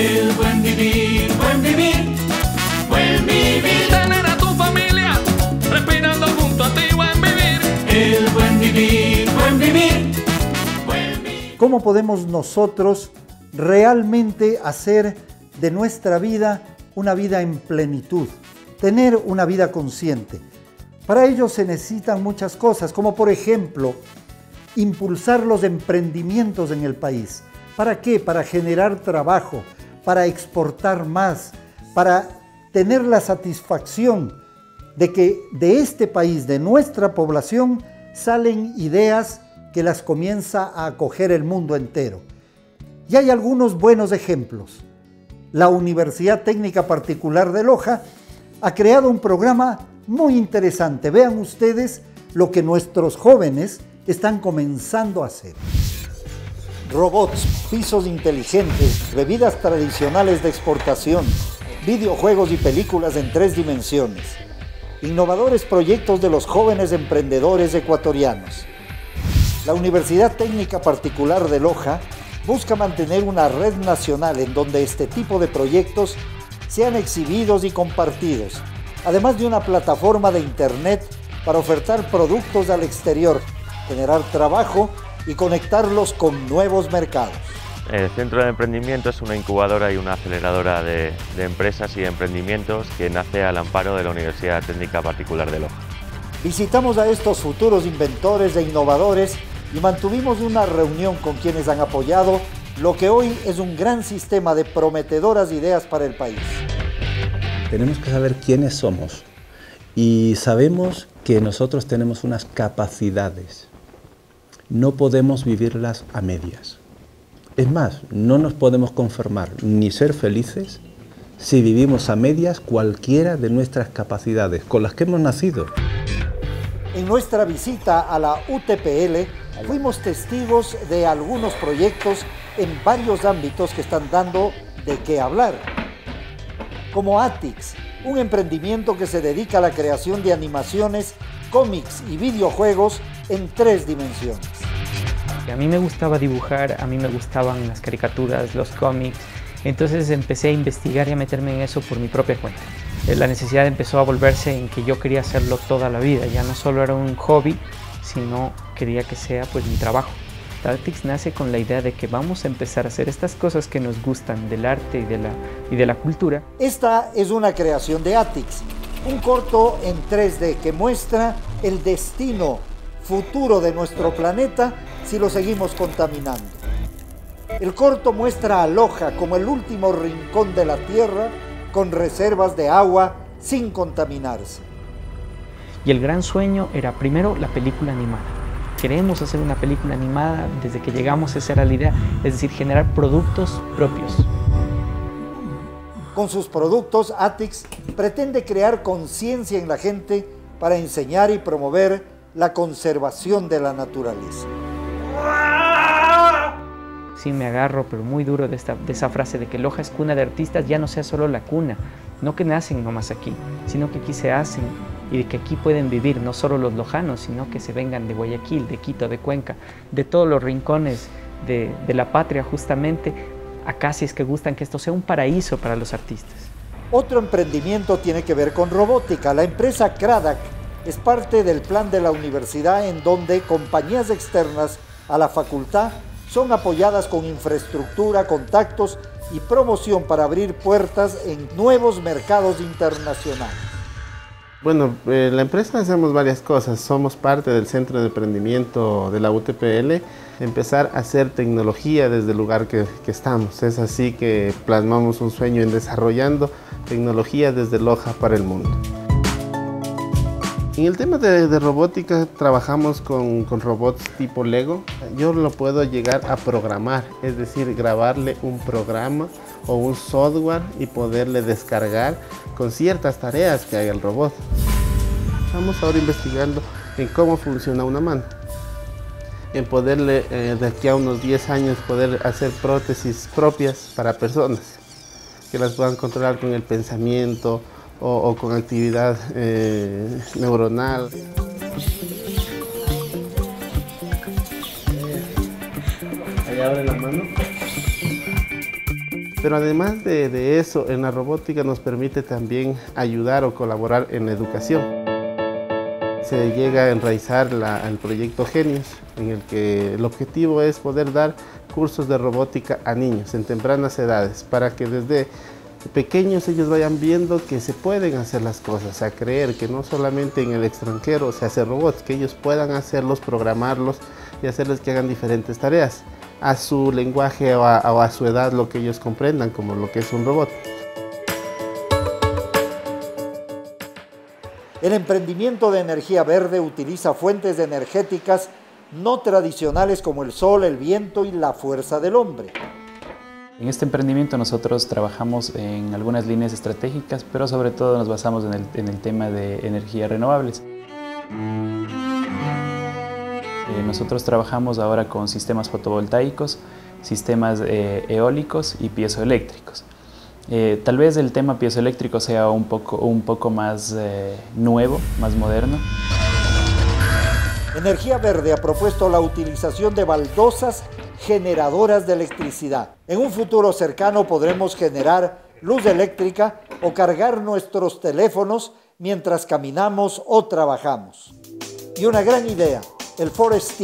El buen vivir, buen vivir, buen vivir. Tener a tu familia respirando junto a ti, buen vivir. El buen vivir, buen vivir, buen vivir. ¿Cómo podemos nosotros realmente hacer de nuestra vida una vida en plenitud? Tener una vida consciente. Para ello se necesitan muchas cosas, como por ejemplo, impulsar los emprendimientos en el país. ¿Para qué? Para generar trabajo, para exportar más, para tener la satisfacción de que de este país, de nuestra población, salen ideas que las comienza a acoger el mundo entero. Y hay algunos buenos ejemplos. La Universidad Técnica Particular de Loja ha creado un programa muy interesante. Vean ustedes lo que nuestros jóvenes están comenzando a hacer. Robots, pisos inteligentes, bebidas tradicionales de exportación, videojuegos y películas en tres dimensiones. Innovadores proyectos de los jóvenes emprendedores ecuatorianos. La Universidad Técnica Particular de Loja busca mantener una red nacional en donde este tipo de proyectos sean exhibidos y compartidos, además de una plataforma de Internet para ofertar productos al exterior, generar trabajo y conectarlos con nuevos mercados. El Centro de Emprendimiento es una incubadora y una aceleradora de, de, empresas y emprendimientos que nace al amparo de la Universidad Técnica Particular de Loja. Visitamos a estos futuros inventores e innovadores y mantuvimos una reunión con quienes han apoyado lo que hoy es un gran sistema de prometedoras ideas para el país. Tenemos que saber quiénes somos y sabemos que nosotros tenemos unas capacidades. No podemos vivirlas a medias. Es más, no nos podemos conformar ni ser felices si vivimos a medias cualquiera de nuestras capacidades con las que hemos nacido. En nuestra visita a la UTPL fuimos testigos de algunos proyectos en varios ámbitos que están dando de qué hablar. Como Atix, un emprendimiento que se dedica a la creación de animaciones, cómics y videojuegos en tres dimensiones. A mí me gustaba dibujar, a mí me gustaban las caricaturas, los cómics, entonces empecé a investigar y a meterme en eso por mi propia cuenta. La necesidad empezó a volverse en que yo quería hacerlo toda la vida, ya no solo era un hobby, sino quería que sea pues mi trabajo. Tactics nace con la idea de que vamos a empezar a hacer estas cosas que nos gustan del arte y de la, y de la cultura. Esta es una creación de Atix, un corto en 3D que muestra el destino futuro de nuestro planeta si lo seguimos contaminando. El corto muestra a Loja como el último rincón de la Tierra con reservas de agua sin contaminarse. Y el gran sueño era primero la película animada. Queremos hacer una película animada desde que llegamos, esa era la idea, es decir, generar productos propios. Con sus productos, Atix pretende crear conciencia en la gente para enseñar y promover la conservación de la naturaleza. Sí, me agarro, pero muy duro de, esta, de esa frase de que Loja es cuna de artistas, ya no sea solo la cuna, no que nacen nomás aquí, sino que aquí se hacen y de que aquí pueden vivir no solo los lojanos, sino que se vengan de Guayaquil, de Quito, de Cuenca, de todos los rincones de, de la patria justamente, acá si es que gustan que esto sea un paraíso para los artistas. Otro emprendimiento tiene que ver con robótica. La empresa Cradac es parte del plan de la universidad en donde compañías externas a la facultad son apoyadas con infraestructura, contactos y promoción para abrir puertas en nuevos mercados internacionales. Bueno, eh, la empresa hacemos varias cosas. Somos parte del centro de emprendimiento de la UTPL. Empezar a hacer tecnología desde el lugar que, que estamos. Es así que plasmamos un sueño en desarrollando tecnología desde Loja para el mundo. En el tema de, de robótica trabajamos con, con, robots tipo Lego. Yo lo puedo llegar a programar, es decir, grabarle un programa o un software y poderle descargar con ciertas tareas que haga el robot. Estamos ahora investigando en cómo funciona una mano. En poderle, eh, de aquí a unos 10 años, poder hacer prótesis propias para personas que las puedan controlar con el pensamiento, o, o con actividad eh, neuronal. Ahí abre la mano. Pero además de, eso, en la robótica nos permite también ayudar o colaborar en la educación. Se llega a enraizar el proyecto Genios, en el que el objetivo es poder dar cursos de robótica a niños en tempranas edades, para que desde pequeños ellos vayan viendo que se pueden hacer las cosas, a creer que no solamente en el extranjero se hace robots, que ellos puedan hacerlos, programarlos y hacerles que hagan diferentes tareas a su lenguaje o a, su edad lo que ellos comprendan como lo que es un robot. El emprendimiento de energía verde utiliza fuentes energéticas no tradicionales como el sol, el viento y la fuerza del hombre. En este emprendimiento nosotros trabajamos en algunas líneas estratégicas, pero sobre todo nos basamos en el, tema de energías renovables. Eh, nosotros trabajamos ahora con sistemas fotovoltaicos, sistemas eh, eólicos y piezoeléctricos. Eh, tal vez el tema piezoeléctrico sea un poco más nuevo, más moderno. Energía Verde ha propuesto la utilización de baldosas generadoras de electricidad. En un futuro cercano podremos generar luz eléctrica o cargar nuestros teléfonos mientras caminamos o trabajamos. Y una gran idea, el Forest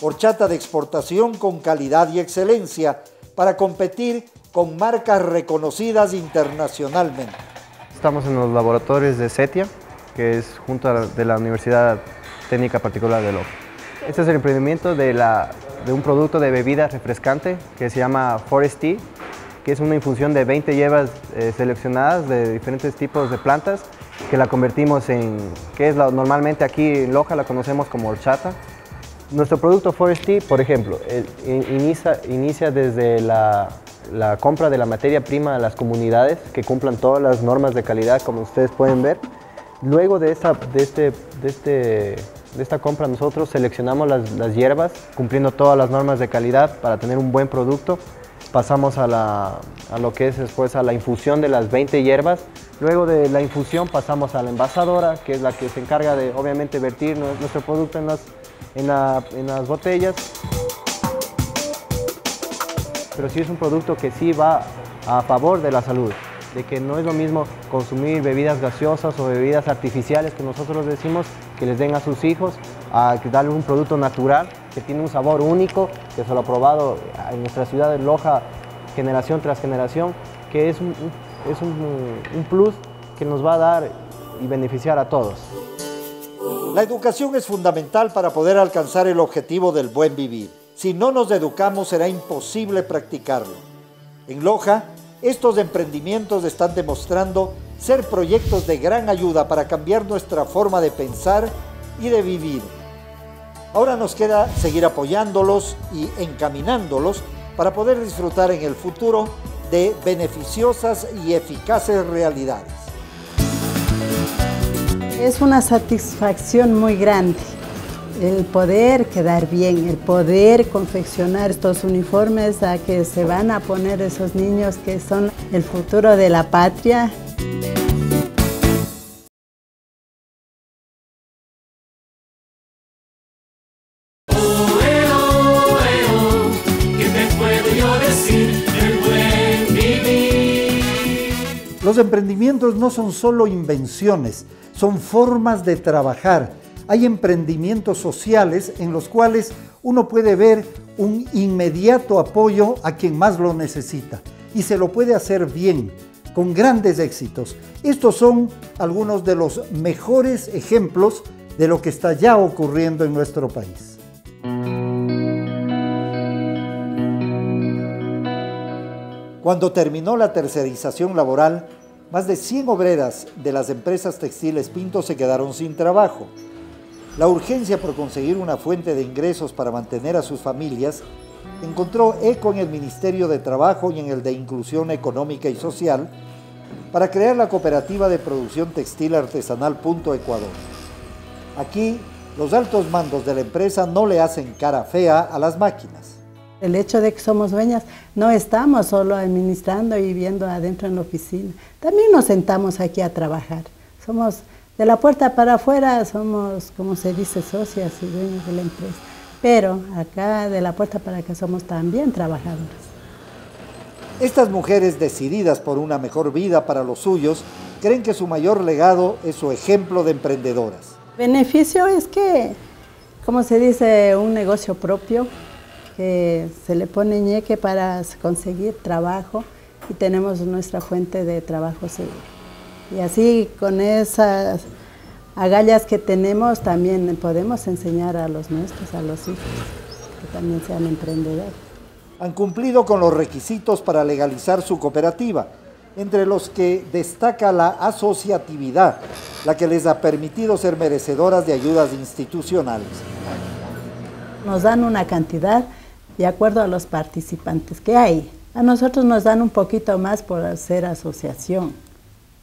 horchata de exportación con calidad y excelencia para competir con marcas reconocidas internacionalmente. Estamos en los laboratorios de CETIA, que es junto a de la Universidad Técnica Particular de Loja. Este es el emprendimiento de, la, de un producto de bebida refrescante que se llama Forest Tea, que es una infusión de 20 hierbas eh, seleccionadas de diferentes tipos de plantas que la convertimos en, que es normalmente aquí en Loja la conocemos como horchata. Nuestro producto Forest Tea, por ejemplo, inicia, inicia desde la, la, compra de la materia prima de las comunidades que cumplan todas las normas de calidad, como ustedes pueden ver. Luego de esta, de este, de este, de esta compra nosotros seleccionamos las, hierbas cumpliendo todas las normas de calidad para tener un buen producto pasamos a, lo que es después a la infusión de las 20 hierbas. Luego de la infusión pasamos a la envasadora, que es la que se encarga de obviamente vertir nuestro producto en las, en las botellas. Pero sí es un producto que sí va a favor de la salud, de que no es lo mismo consumir bebidas gaseosas o bebidas artificiales que nosotros decimos que les den a sus hijos, a darle un producto natural que tiene un sabor único, que se lo ha probado en nuestra ciudad de Loja generación tras generación, que es es un, plus que nos va a dar y beneficiar a todos. La educación es fundamental para poder alcanzar el objetivo del buen vivir. Si no nos educamos será imposible practicarlo. En Loja, estos emprendimientos están demostrando ser proyectos de gran ayuda para cambiar nuestra forma de pensar y de vivir Ahora nos queda seguir apoyándolos y encaminándolos para poder disfrutar en el futuro de beneficiosas y eficaces realidades. Es una satisfacción muy grande el poder quedar bien, el poder confeccionar estos uniformes a que se van a poner esos niños que son el futuro de la patria. Los emprendimientos no son solo invenciones, son formas de trabajar. Hay emprendimientos sociales en los cuales uno puede ver un inmediato apoyo a quien más lo necesita y se lo puede hacer bien, con grandes éxitos. Estos son algunos de los mejores ejemplos de lo que está ya ocurriendo en nuestro país. Cuando terminó la tercerización laboral, más de 100 obreras de las empresas textiles Pinto se quedaron sin trabajo. La urgencia por conseguir una fuente de ingresos para mantener a sus familias encontró eco en el Ministerio de Trabajo y en el de Inclusión Económica y Social para crear la cooperativa de producción textil artesanal Punto Ecuador. Aquí, los altos mandos de la empresa no le hacen cara fea a las máquinas. El hecho de que somos dueñas, no estamos solo administrando y viendo adentro en la oficina. También nos sentamos aquí a trabajar. Somos de la puerta para afuera, somos, como se dice, socias y dueños de la empresa. Pero acá de la puerta para acá somos también trabajadoras. Estas mujeres decididas por una mejor vida para los suyos creen que su mayor legado es su ejemplo de emprendedoras. Beneficio es que, como se dice, un negocio propio, que se le pone ñeque para conseguir trabajo y tenemos nuestra fuente de trabajo seguro. Y así con esas agallas que tenemos también podemos enseñar a los nuestros, a los hijos, que también sean emprendedores. Han cumplido con los requisitos para legalizar su cooperativa, entre los que destaca la asociatividad, la que les ha permitido ser merecedoras de ayudas institucionales. Nos dan una cantidad de acuerdo a los participantes que hay. A nosotros nos dan un poquito más por ser asociación.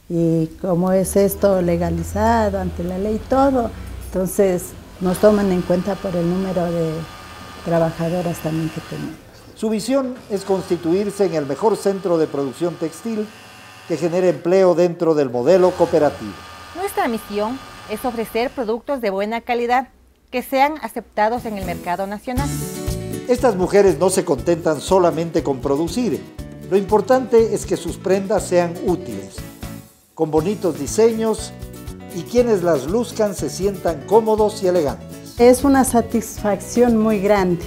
Y como es esto legalizado ante la ley todo, entonces nos toman en cuenta por el número de trabajadoras también que tenemos. Su visión es constituirse en el mejor centro de producción textil que genere empleo dentro del modelo cooperativo. Nuestra misión es ofrecer productos de buena calidad que sean aceptados en el mercado nacional. Estas mujeres no se contentan solamente con producir. Lo importante es que sus prendas sean útiles, con bonitos diseños y quienes las luzcan se sientan cómodos y elegantes. Es una satisfacción muy grande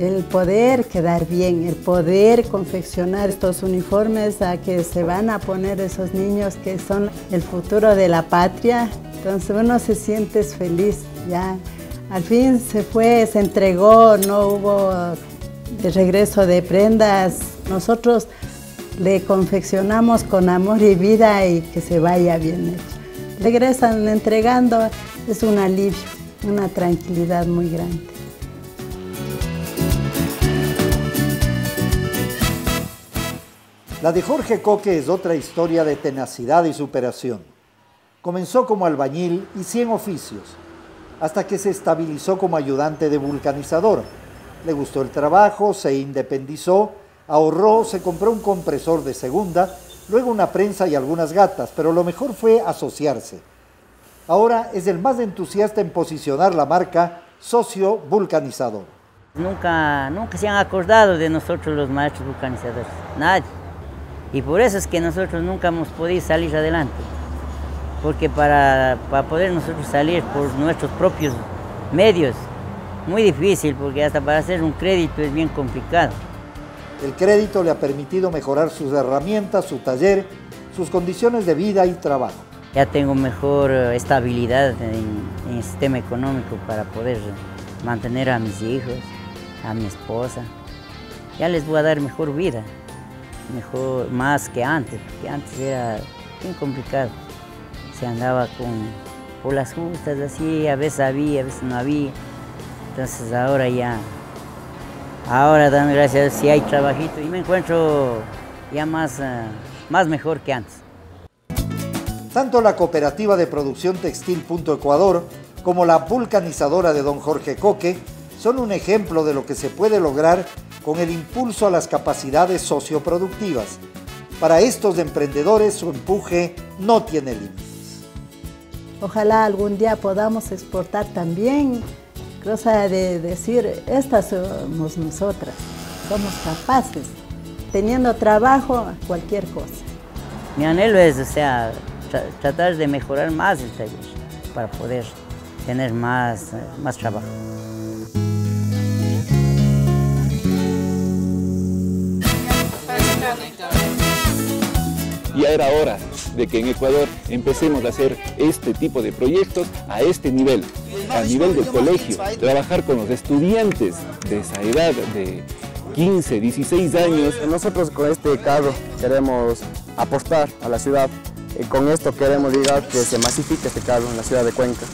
el poder quedar bien, el poder confeccionar estos uniformes a que se van a poner esos niños que son el futuro de la patria. Entonces uno se siente feliz ya. Al fin se fue, se entregó, no hubo regreso de prendas. Nosotros le confeccionamos con amor y vida y que se vaya bien hecho. Regresan entregando, es un alivio, una tranquilidad muy grande. La de Jorge Coque es otra historia de tenacidad y superación. Comenzó como albañil y cien oficios, hasta que se estabilizó como ayudante de vulcanizador. Le gustó el trabajo, se independizó, ahorró, se compró un compresor de segunda, luego una prensa y algunas gatas, pero lo mejor fue asociarse. Ahora es el más entusiasta en posicionar la marca socio vulcanizador. Nunca, nunca se han acordado de nosotros los maestros vulcanizadores, nadie. Y por eso es que nosotros nunca hemos podido salir adelante. Porque para, para poder nosotros salir por nuestros propios medios, muy difícil, porque hasta para hacer un crédito es bien complicado. El crédito le ha permitido mejorar sus herramientas, su taller, sus condiciones de vida y trabajo. Ya tengo mejor eh, estabilidad en, el sistema económico para poder mantener a mis hijos, a mi esposa. Ya les voy a dar mejor vida mejor, más que antes, porque antes era bien complicado. Se andaba con, por las justas así, a veces había, a veces no había. Entonces ahora ya, ahora dan gracias si hay trabajito y me encuentro ya más, uh, más mejor que antes. Tanto la cooperativa de producción textil Punto Ecuador como la vulcanizadora de don Jorge Coque son un ejemplo de lo que se puede lograr con el impulso a las capacidades socioproductivas. Para estos emprendedores su empuje no tiene límites. Ojalá algún día podamos exportar también, cosa de decir, estas somos nosotras, somos capaces, teniendo trabajo, cualquier cosa. Mi anhelo es, o sea, tra tratar de mejorar más el taller para poder tener más, más trabajo. Ya era hora de que en Ecuador empecemos a hacer este tipo de proyectos a este nivel, a nivel del colegio, trabajar con los estudiantes de esa edad de 15, 16 años. Nosotros con este carro queremos apostar a la ciudad y con esto queremos llegar que se masifique este carro en la ciudad de Cuenca.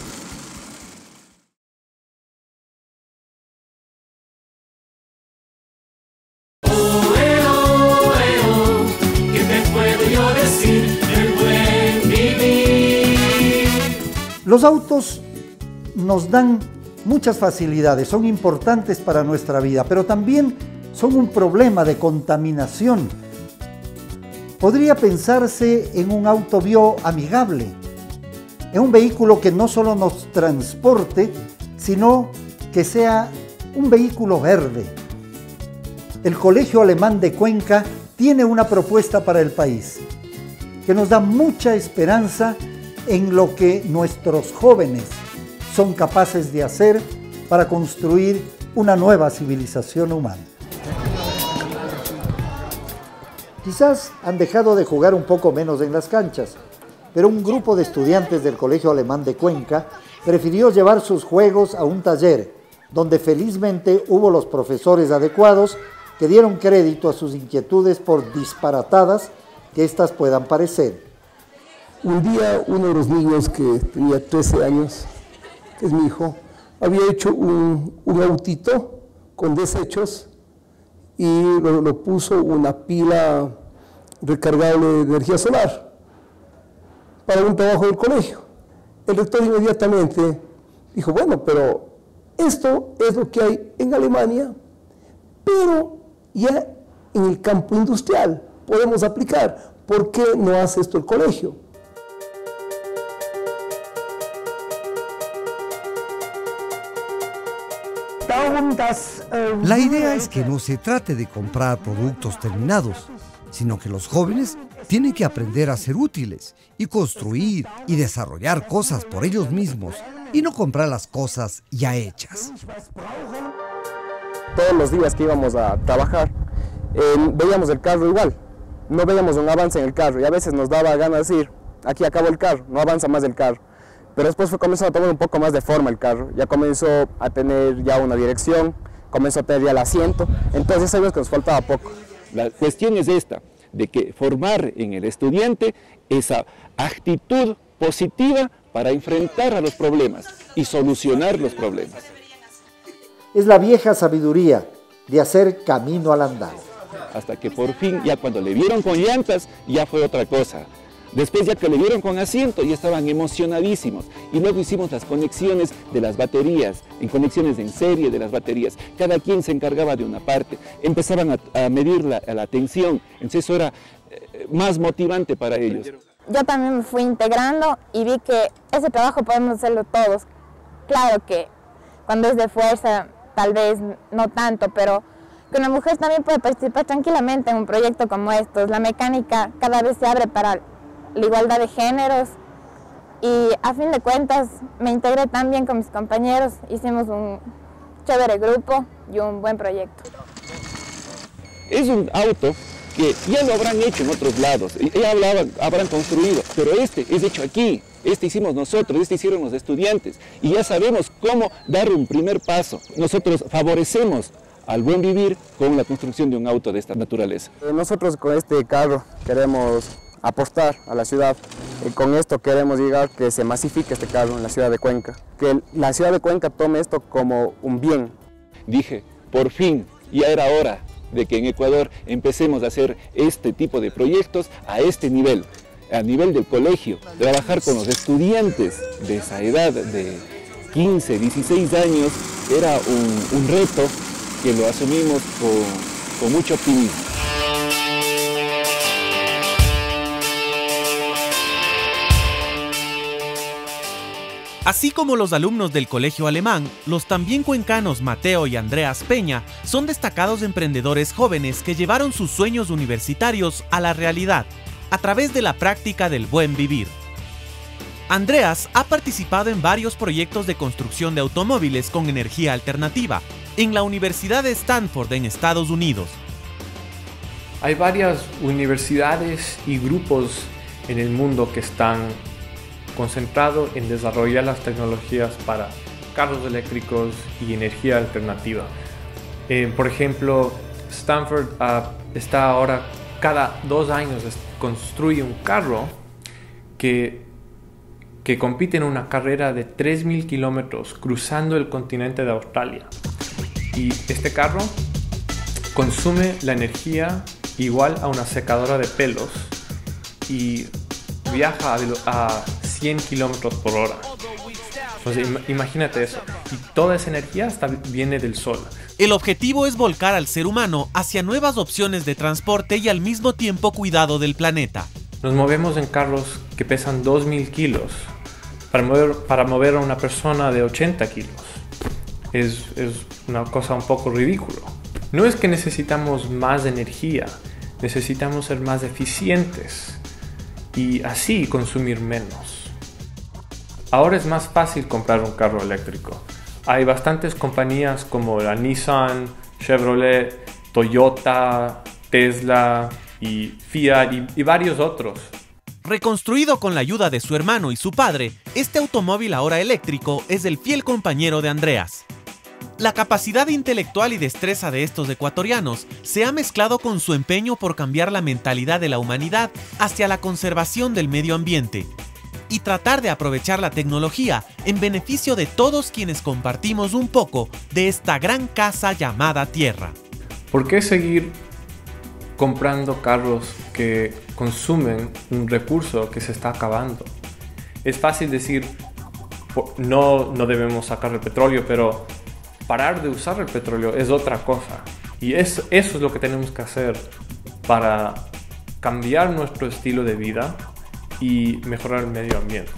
Los autos nos dan muchas facilidades, son importantes para nuestra vida, pero también son un problema de contaminación. Podría pensarse en un auto bioamigable, en un vehículo que no solo nos transporte, sino que sea un vehículo verde. El Colegio Alemán de Cuenca tiene una propuesta para el país que nos da mucha esperanza en lo que nuestros jóvenes son capaces de hacer para construir una nueva civilización humana. Quizás han dejado de jugar un poco menos en las canchas, pero un grupo de estudiantes del Colegio Alemán de Cuenca prefirió llevar sus juegos a un taller, donde felizmente hubo los profesores adecuados que dieron crédito a sus inquietudes por disparatadas que éstas puedan parecer. Un día uno de los niños que tenía 13 años, que es mi hijo, había hecho un, un autito con desechos y lo, lo puso una pila recargable de energía solar para un trabajo del colegio. El rector inmediatamente dijo, bueno, pero esto es lo que hay en Alemania, pero ya en el campo industrial podemos aplicar. ¿Por qué no hace esto el colegio? La idea es que no se trate de comprar productos terminados, sino que los jóvenes tienen que aprender a ser útiles y construir y desarrollar cosas por ellos mismos y no comprar las cosas ya hechas. Todos los días que íbamos a trabajar, eh, veíamos el carro igual, no veíamos un avance en el carro y a veces nos daba ganas de decir, aquí acabó el carro, no avanza más el carro. Pero después fue comenzando a tomar un poco más de forma el carro, ya comenzó a tener ya una dirección, comenzó a tener ya el asiento, entonces sabemos que nos faltaba poco. La cuestión es esta, de que formar en el estudiante esa actitud positiva para enfrentar a los problemas y solucionar los problemas. Es la vieja sabiduría de hacer camino al andar. Hasta que por fin, ya cuando le vieron con llantas, ya fue otra cosa. Después ya que le vieron con asiento, ya estaban emocionadísimos. Y luego hicimos las conexiones de las baterías, en conexiones en serie de las baterías. Cada quien se encargaba de una parte. Empezaban a, a medir la, la, tensión. Entonces eso era eh, más motivante para ellos. Yo también me fui integrando y vi que ese trabajo podemos hacerlo todos. Claro que cuando es de fuerza, tal vez no tanto, pero que una mujer también puede participar tranquilamente en un proyecto como estos. La mecánica cada vez se abre para la igualdad de géneros y a fin de cuentas me integré tan bien con mis compañeros, hicimos un chévere grupo y un buen proyecto. Es un auto que ya lo habrán hecho en otros lados, ya hablaban, habrán construido, pero este es hecho aquí, este hicimos nosotros, este hicieron los estudiantes y ya sabemos cómo dar un primer paso. Nosotros favorecemos al buen vivir con la construcción de un auto de esta naturaleza. Nosotros con este carro queremos apostar a la ciudad. Y con esto queremos llegar que se masifique este carro en la ciudad de Cuenca, que la ciudad de Cuenca tome esto como un bien. Dije, por fin, ya era hora de que en Ecuador empecemos a hacer este tipo de proyectos a este nivel, a nivel del colegio, trabajar con los estudiantes de esa edad de 15, 16 años, era un, reto que lo asumimos con mucho optimismo. Así como los alumnos del colegio alemán, los también cuencanos Mateo y Andreas Peña son destacados emprendedores jóvenes que llevaron sus sueños universitarios a la realidad a través de la práctica del buen vivir. Andreas ha participado en varios proyectos de construcción de automóviles con energía alternativa en la Universidad de Stanford en Estados Unidos. Hay varias universidades y grupos en el mundo que están concentrado en desarrollar las tecnologías para carros eléctricos y energía alternativa. Eh, por ejemplo, Stanford uh, está ahora cada dos años construye un carro que, que compite en una carrera de 3.000 kilómetros cruzando el continente de Australia. Y este carro consume la energía igual a una secadora de pelos y viaja a 100 kilómetros por hora. Entonces, imagínate eso. Y toda esa energía está, viene del sol. El objetivo es volcar al ser humano hacia nuevas opciones de transporte y al mismo tiempo cuidado del planeta. Nos movemos en carros que pesan 2.000 kilos para mover, para mover a una persona de 80 kilos. Es, es una cosa un poco ridículo. No es que necesitamos más energía, necesitamos ser más eficientes y así consumir menos. Ahora es más fácil comprar un carro eléctrico. Hay bastantes compañías como la Nissan, Chevrolet, Toyota, Tesla y Fiat y, y varios otros. Reconstruido con la ayuda de su hermano y su padre, este automóvil ahora eléctrico es el fiel compañero de Andreas. La capacidad intelectual y destreza de estos ecuatorianos se ha mezclado con su empeño por cambiar la mentalidad de la humanidad hacia la conservación del medio ambiente y tratar de aprovechar la tecnología en beneficio de todos quienes compartimos un poco de esta gran casa llamada Tierra. ¿Por qué seguir comprando carros que consumen un recurso que se está acabando? Es fácil decir, no, no debemos sacar el petróleo, pero parar de usar el petróleo es otra cosa. Y es, eso es lo que tenemos que hacer para cambiar nuestro estilo de vida y mejorar el medio ambiente.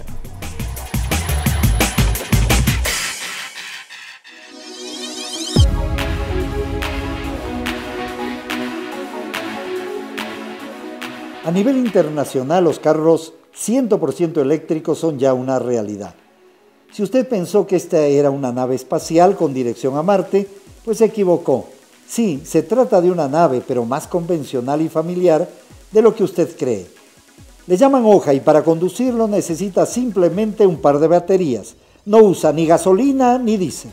A nivel internacional, los carros 100% eléctricos son ya una realidad. Si usted pensó que esta era una nave espacial con dirección a Marte, pues se equivocó. Sí, se trata de una nave, pero más convencional y familiar de lo que usted cree. Le llaman hoja y para conducirlo necesita simplemente un par de baterías. No usa ni gasolina ni diésel.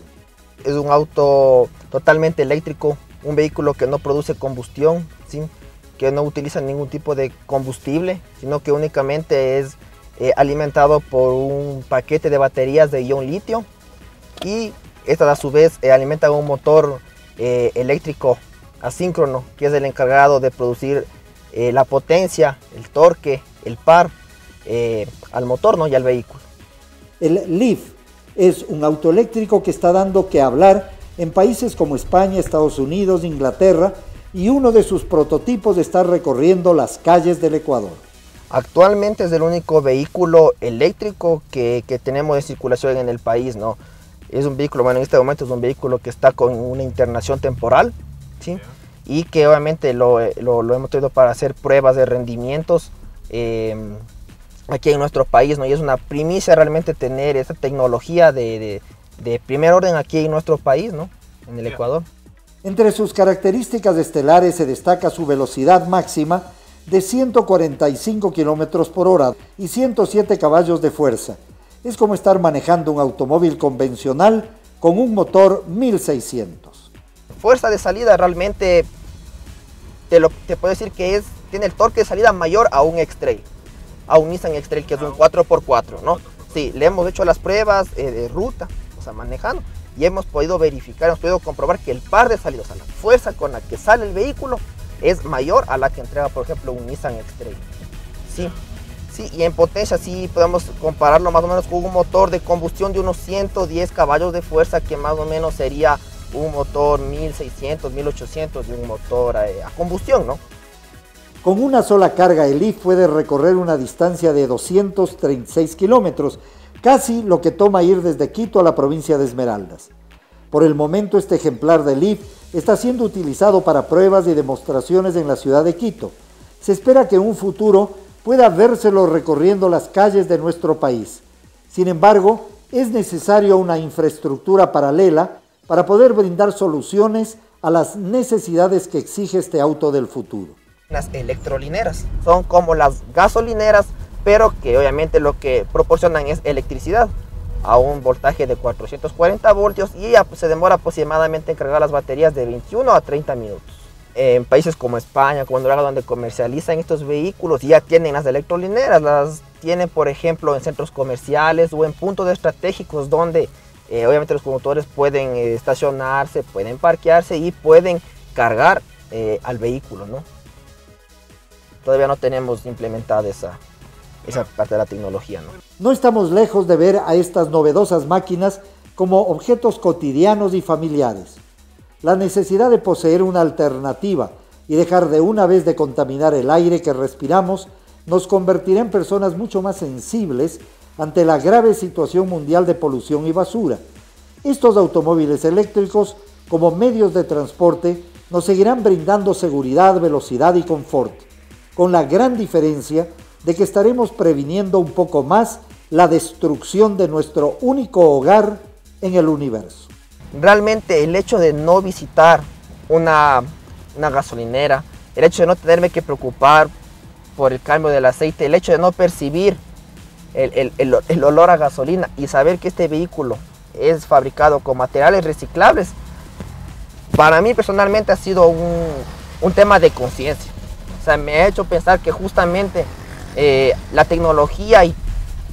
Es un auto totalmente eléctrico, un vehículo que no produce combustión, que no utiliza ningún tipo de combustible, sino que únicamente es eh, alimentado por un paquete de baterías de ion litio y esta a su vez eh, alimenta un motor eh, eléctrico asíncrono que es el encargado de producir la potencia, el torque, el par al motor ¿no? y al vehículo. El Leaf es un auto eléctrico que está dando que hablar en países como España, Estados Unidos, Inglaterra y uno de sus prototipos está recorriendo las calles del Ecuador. Actualmente es el único vehículo eléctrico que, tenemos en circulación en el país, ¿no? Es un vehículo, bueno, en este momento es un vehículo que está con una internación temporal, ¿sí? Y que obviamente lo, hemos tenido para hacer pruebas de rendimientos em, aquí en nuestro país, ¿no? Y es una primicia realmente tener esta tecnología de, de primer orden aquí en nuestro país, ¿no? En el Ecuador. Entre sus características estelares se destaca su velocidad máxima de 145 kilómetros por hora y 107 caballos de fuerza. Es como estar manejando un automóvil convencional con un motor 1600. Fuerza de salida realmente te, lo, te puedo decir que es, tiene el torque de salida mayor a un X-Trail, a un Nissan X-Trail que es un 4x4, ¿no? Sí, le hemos hecho las pruebas eh, de ruta, o sea, manejando, y hemos podido verificar, hemos podido comprobar que el par de salidas, o sea, la fuerza con la que sale el vehículo es mayor a la que entrega, por ejemplo, un Nissan X-Trail. Sí, sí, y en potencia sí podemos compararlo más o menos con un motor de combustión de unos 110 caballos de fuerza, que más o menos sería un motor 1600, 1800 de un motor eh, a combustión, ¿no? Con una sola carga, el Leaf puede recorrer una distancia de 236 kilómetros, casi lo que toma ir desde Quito a la provincia de Esmeraldas. Por el momento, este ejemplar de Leaf está siendo utilizado para pruebas y demostraciones en la ciudad de Quito. Se espera que en un futuro pueda vérselo recorriendo las calles de nuestro país. Sin embargo, es necesario una infraestructura paralela para poder brindar soluciones a las necesidades que exige este auto del futuro. Las electrolineras son como las gasolineras, pero que obviamente lo que proporcionan es electricidad a un voltaje de 440 voltios y se demora aproximadamente en cargar las baterías de 21 a 30 minutos. En países como España, cuando donde comercializan estos vehículos, ya tienen las electrolineras, las tienen por ejemplo en centros comerciales o en puntos estratégicos donde eh, obviamente los conductores pueden eh, estacionarse, pueden parquearse y pueden cargar eh, al vehículo. ¿no? Todavía no tenemos implementada esa, esa parte de la tecnología. ¿no? no estamos lejos de ver a estas novedosas máquinas como objetos cotidianos y familiares. La necesidad de poseer una alternativa y dejar de una vez de contaminar el aire que respiramos nos convertirá en personas mucho más sensibles ante la grave situación mundial de polución y basura. Estos automóviles eléctricos como medios de transporte nos seguirán brindando seguridad, velocidad y confort, con la gran diferencia de que estaremos previniendo un poco más la destrucción de nuestro único hogar en el universo. Realmente el hecho de no visitar una, una gasolinera, el hecho de no tenerme que preocupar por el cambio del aceite, el hecho de no percibir el, el, el, olor a gasolina y saber que este vehículo es fabricado con materiales reciclables, para mí personalmente ha sido un, un tema de conciencia. Sea, me ha hecho pensar que justamente eh, la tecnología y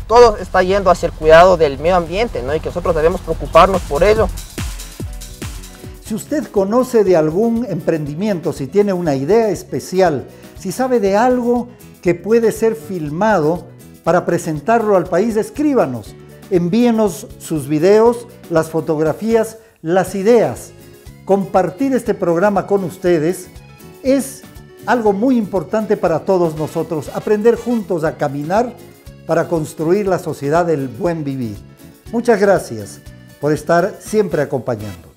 todo está yendo hacia el cuidado del medio ambiente, ¿no? Y que nosotros debemos preocuparnos por ello. Si usted conoce de algún emprendimiento, si tiene una idea especial, si sabe de algo que puede ser filmado para presentarlo al país, escríbanos. Envíenos sus videos, las fotografías, las ideas. Compartir este programa con ustedes es algo muy importante para todos nosotros. Aprender juntos a caminar para construir la sociedad del buen vivir. Muchas gracias por estar siempre acompañándonos.